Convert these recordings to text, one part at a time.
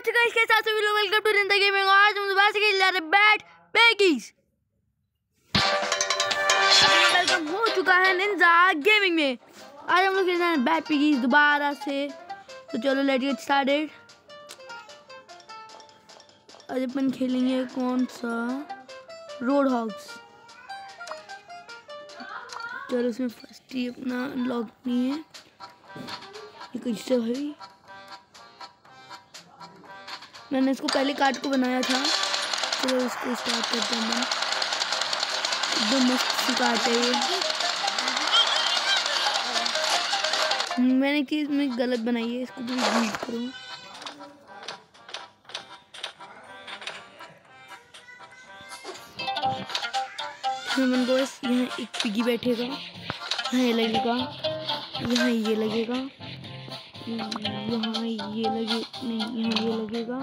आप सभी लोग? वेलकम टू रिंदा गेमिंग आज हम दोबारा से खेल रहे बैट वेलकम हो चुका है निंजा गेमिंग में। आज हम लोग खेल रहे हैं बैट दोबारा से। तो चलो गेट स्टार्टेड आज अपन खेलेंगे कौन सा? रोड हॉग्स चलो, इसमें फ़र्स्ट ही अपना अनलॉक नहीं है। ये कैसे भाई मैंने इसको पहले कार्ड को बनाया था चलो इसको स्टार्ट करते हैं एकदम मस्त कार्ड है ये। मैंने एक चीज़ में गलत बनाई है, इसको पूरी डिलीट करूँ। ह्यूमन बॉयस यहाँ एक पिगी बैठेगा, यहाँ ये लगेगा, यहाँ ये लगेगा, यहाँ ये लगे, नहीं, यहाँ ये लगेगा।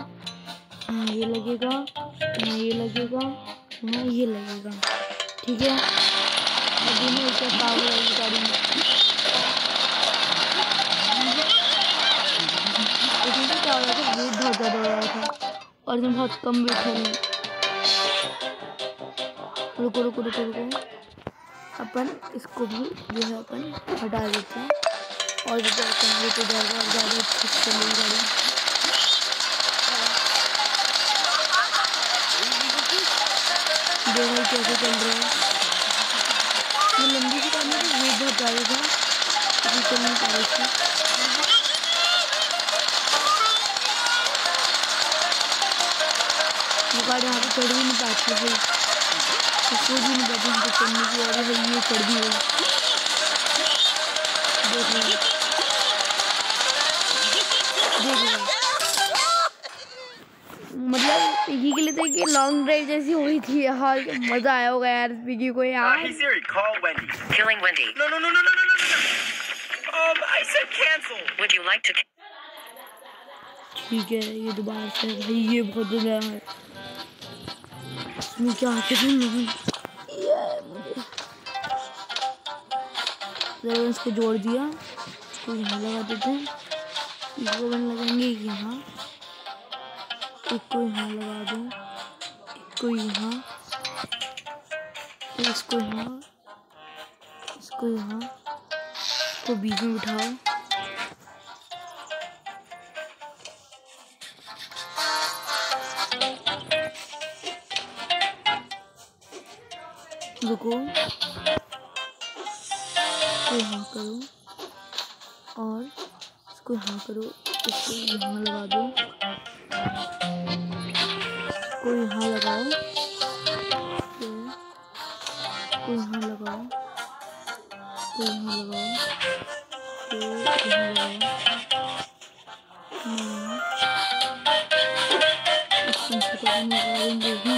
यहाँ ये लगेगा। यहाँ ये लगेगा। यहाँ ये लगेगा। ठीक है? अभी मैं इसका पावर वाली गाड़ी में बहुत ज़्यादा था। और इसमें बहुत कम वेट है। रुको रुको रुको रुको। अपन इसको भी, जो है अपन हटा देते हैं। और ज़्यादा कम वेट हो जाएगा, और ज़्यादा चलेगी गाड़ी देखो कैसे चल रहे हैं? ये लंबी सी काम में वेट बहुत ज़्यादा था। अभी चल नहीं पा रही थी गाड़ी यहाँ पे चढ़ भी नहीं पाती है इसको भी नहीं पाती चढ़ने की और है, ये चढ़ भी गई डाउन ब्रेक जैसी हुई थी यार मज़ा आया होगा यार स्पीगी को यार आई hey Siri, call Wendy. Killing Wendy. No no no no no no no, no. Um, I said cancel. Would you like ठीक है ये दोबारा से भाई ये बहुत गया है मैं क्या करूँ नहीं जब इसको जोड़ दिया इसको यहाँ लगा देते हैं दो बन लगेंगे यहाँ एक को यहाँ लगा दूँ एक को यहाँ, इसको यहाँ इसको यहाँ, इसको बीच में बिठाओ रुको। इसको यहाँ करो और इसको यहाँ करो, इसको यहाँ लगा दो। Ui hala bóng Ui hala bóng Ui hala bóng Ui hala bóng Mana Action kita ini kalian juga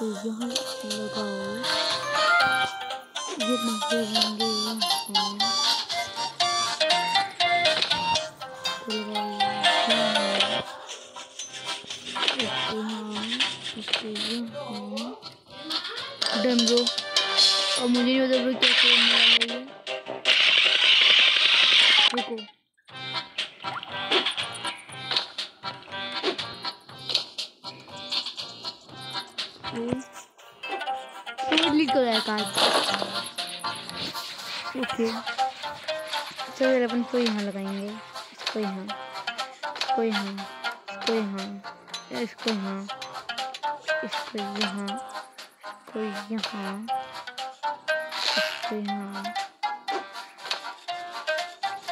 Ui और मुझे नहीं पता क्या करने वाला है ओके चलो अपन को यहाँ लगाएँगे इसको यहाँ इसको यहाँ इसको यहाँ इसको यहाँ इसको यहाँ इसको यहाँ इसको यहाँ।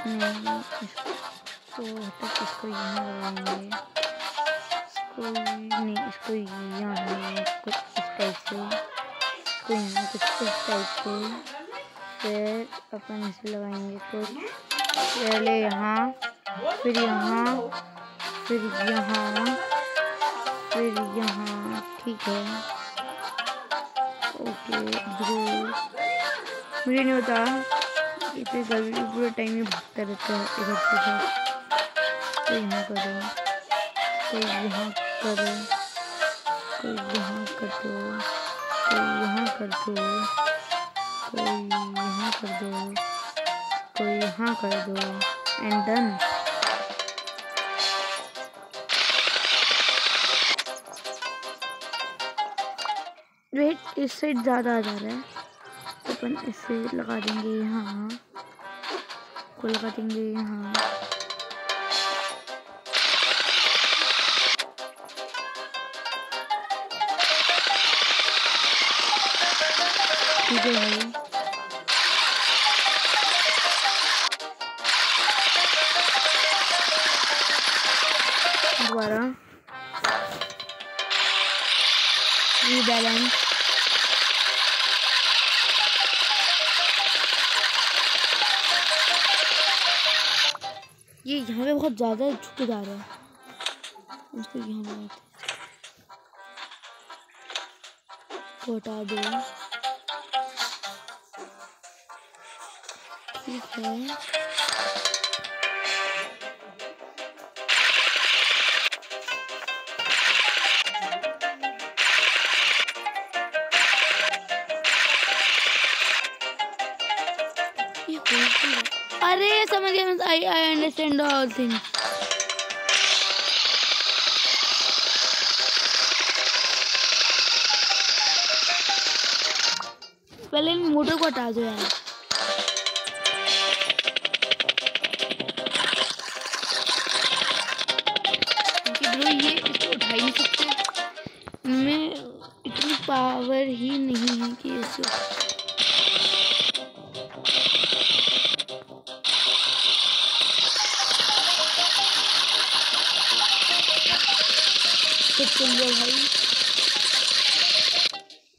नहीं, इसको हटा इसको यहाँ लगाएँगे। इसको नहीं, इसको यहाँ कुछ इस टाइप से। इसको यहाँ कुछ इस टाइप से। फिर अपन इसे लगाएँगे कुछ पहले यहाँ, फिर यहाँ फिर यहाँ। फिर यहाँ, ठीक है। Okay, bro. मुझे नहीं होता इतने तो गर्मी, पूरे टाइम में भागता रहता है इधर से तो यहाँ करो कोई यहाँ करो कोई यहाँ कर दो कोई यहाँ कर दो कोई यहाँ कर दो कोई यहाँ कर दो एंड डन इस साइड ज़्यादा आ जा रहा है। तो अपन इसे लगा देंगे यहाँ। को लगा देंगे यहाँ। है दोबारा। रीबैलेंस ये यहाँ पे बहुत ज़्यादा झुक जा रहा है। उसको यहाँ लगाते हटा दो ठीक है। अरे, समझ गया I I understand all things पहले इन मोटर को हटा दो यार। इसको पावर ही नहीं है कि इसे तो चल गया भाई।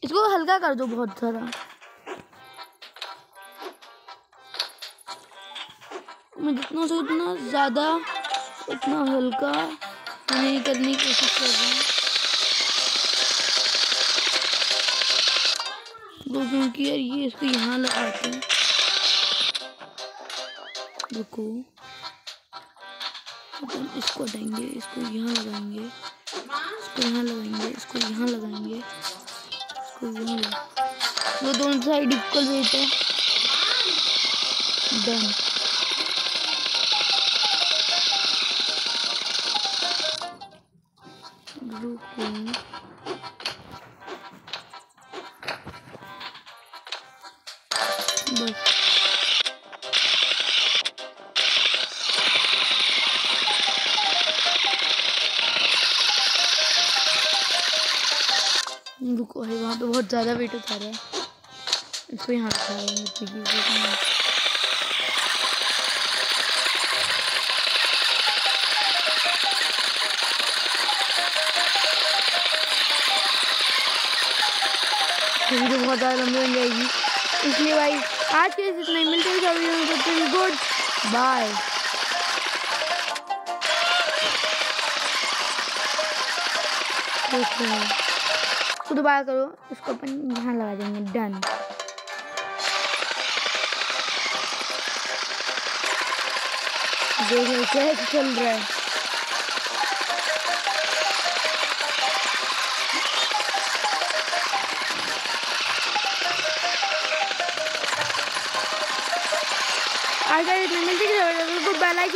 इसको हल्का कर दो बहुत सारा मैं जितना से उतना ज़्यादा उतना हल्का नहीं करने की कोशिश कर रहा हूँ। क्योंकि यार ये इसको यहाँ लगाते हैं। रुको। अपन इसको हटाएँगे, इसको यहाँ लगाएँगे। इसको यहाँ लगाएँगे, इसको यहाँ लगाएँगे, इसको यहाँ वो दोनों साइड इक्वल वेट है। डन बस रुको है वहाँ पे बहुत ज़्यादा वेट उठा रहा है। इसको यहाँ है की इसको यहाँ। ये वीडियो बहुत ज़्यादा लंबी बन जाएगी। इसलिए भाई, आज के लिए इतना ही। मिलते हैं वीडियो में तब तक गुड बाय देखो इसको दोबारा करो, इसको अपन यहाँ लगा देंगे डन देखो कैसे चल रहा है। आज मिलते गुड बाय लाइक